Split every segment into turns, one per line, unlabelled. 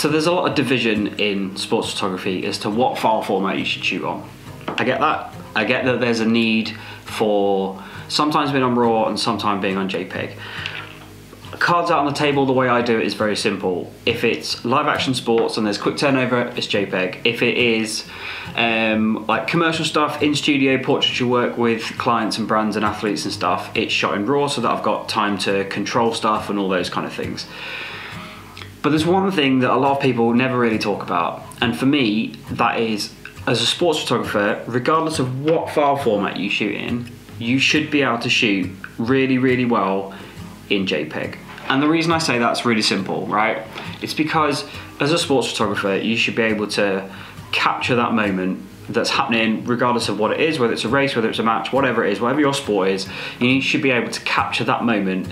So there's a lot of division in sports photography as to what file format you should shoot on. I get that. I get that there's a need for sometimes being on RAW and sometimes being on JPEG. Cards out on the table, the way I do it is very simple. If it's live action sports and there's quick turnover, it's JPEG. If it is um, like commercial stuff, in studio portraiture work with clients and brands and athletes and stuff, it's shot in RAW so that I've got time to control stuff and all those kind of things. But there's one thing that a lot of people never really talk about, and for me, that is as a sports photographer, regardless of what file format you shoot in, you should be able to shoot really, really well in JPEG. And the reason I say that's really simple, right? It's because as a sports photographer, you should be able to capture that moment that's happening regardless of what it is, whether it's a race, whether it's a match, whatever it is, whatever your sport is, you should be able to capture that moment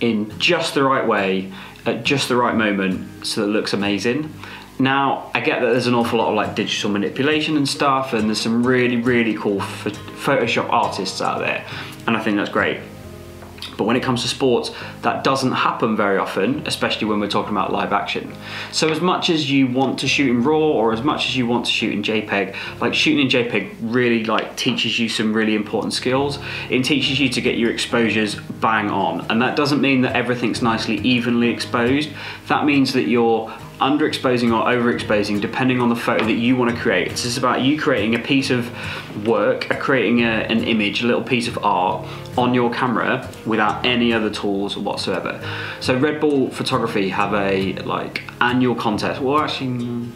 in just the right way at just the right moment so that it looks amazing. Now, I get that there's an awful lot of like digital manipulation and stuff, and there's some really, really cool Photoshop artists out there, and I think that's great. But when it comes to sports, that doesn't happen very often, especially when we're talking about live action. So as much as you want to shoot in RAW or as much as you want to shoot in JPEG, like shooting in JPEG really like teaches you some really important skills. It teaches you to get your exposures bang on. And that doesn't mean that everything's nicely evenly exposed. That means that you're underexposing or overexposing depending on the photo that you want to create. Is about you creating a piece of work, creating a, an image, a little piece of art on your camera without any other tools whatsoever. So Red Bull Photography have a like annual contest. Well, actually,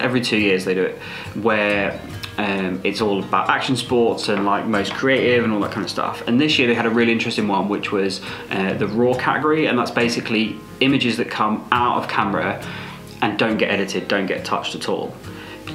every two years they do it, where um, it's all about action sports and like most creative and all that kind of stuff. And this year they had a really interesting one, which was uh, the raw category, and that's basically images that come out of camera and don't get edited, don't get touched at all.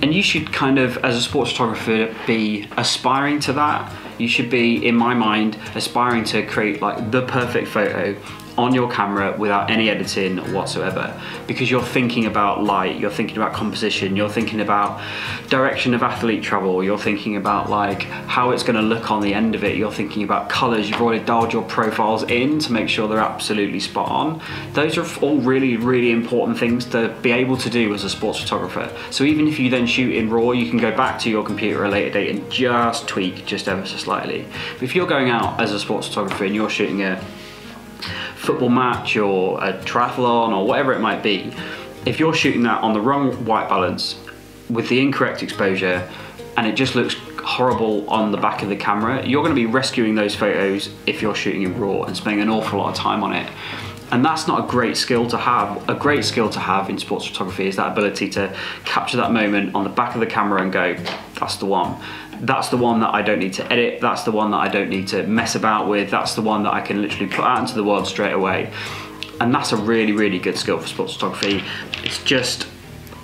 And you should kind of, as a sports photographer, be aspiring to that. You should be, in my mind, aspiring to create like the perfect photo on your camera without any editing whatsoever because you're thinking about light, you're thinking about composition, you're thinking about direction of athlete travel, you're thinking about like how it's going to look on the end of it, you're thinking about colors, you've already dialed your profiles in to make sure they're absolutely spot on. Those are all really, really important things to be able to do as a sports photographer. So even if you then shoot in RAW, you can go back to your computer at a later date and just tweak just ever so slightly. But if you're going out as a sports photographer and you're shooting a football match or a triathlon or whatever it might be, if you're shooting that on the wrong white balance with the incorrect exposure and it just looks horrible on the back of the camera, you're going to be rescuing those photos if you're shooting in RAW and spending an awful lot of time on it. And that's not a great skill to have. A great skill to have in sports photography is that ability to capture that moment on the back of the camera and go, that's the one that's the one that I don't need to edit, that's the one that I don't need to mess about with, that's the one that I can literally put out into the world straight away. And that's a really, really good skill for sports photography. It's just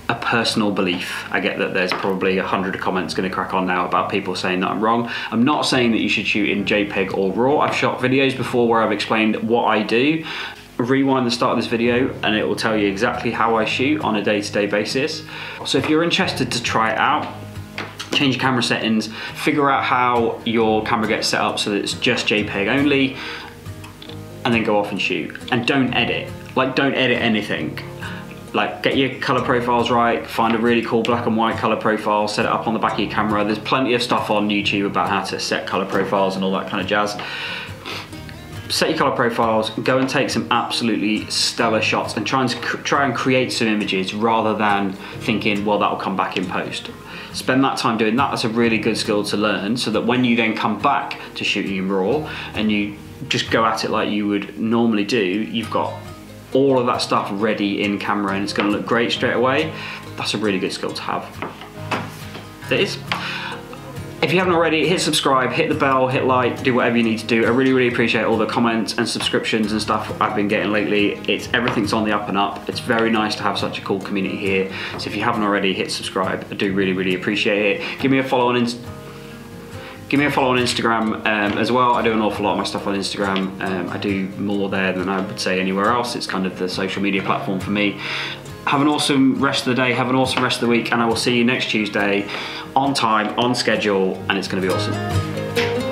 a personal belief. I get that there's probably a hundred comments going to crack on now about people saying that I'm wrong. I'm not saying that you should shoot in JPEG or RAW. I've shot videos before where I've explained what I do. Rewind the start of this video and it will tell you exactly how I shoot on a day-to-day -day basis. So if you're interested to try it out, change your camera settings, figure out how your camera gets set up so that it's just JPEG only, and then go off and shoot. And don't edit, like don't edit anything. Like get your color profiles right, find a really cool black and white color profile, set it up on the back of your camera. There's plenty of stuff on YouTube about how to set color profiles and all that kind of jazz set your color profiles, go and take some absolutely stellar shots and try and try and create some images rather than thinking, well, that'll come back in post spend that time doing that. That's a really good skill to learn so that when you then come back to shooting in RAW and you just go at it like you would normally do, you've got all of that stuff ready in camera and it's going to look great straight away. That's a really good skill to have. It is. If you haven't already, hit subscribe, hit the bell, hit like, do whatever you need to do. I really, really appreciate all the comments and subscriptions and stuff I've been getting lately. It's everything's on the up and up. It's very nice to have such a cool community here. So if you haven't already, hit subscribe. I do really, really appreciate it. Give me a follow on Instagram give me a follow on Instagram um, as well. I do an awful lot of my stuff on Instagram. Um, I do more there than I would say anywhere else. It's kind of the social media platform for me. Have an awesome rest of the day, have an awesome rest of the week, and I will see you next Tuesday on time, on schedule, and it's going to be awesome.